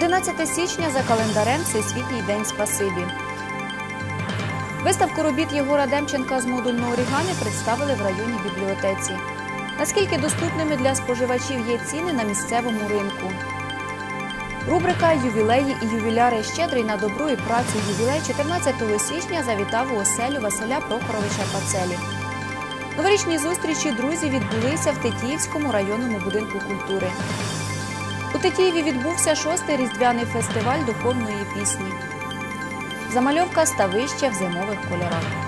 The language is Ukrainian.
14 січня за календарем Всесвітній день спасибі. Виставку робіт Єгора Демченка з модульного орігамі представили в районній бібліотеці. Наскільки доступними для споживачів є ціни на місцевому ринку? Рубрика Ювілеї і ювіляри щедрий на добру і працю ювілей 14 січня завітав у оселю Василя Прохоровича Пацелі. Новорічні зустрічі друзі відбулися в Тетіївському районному будинку культури. У Тетіїві відбувся шостий різдвяний фестиваль духовної пісні. Замальовка ставища в зимових кольорах.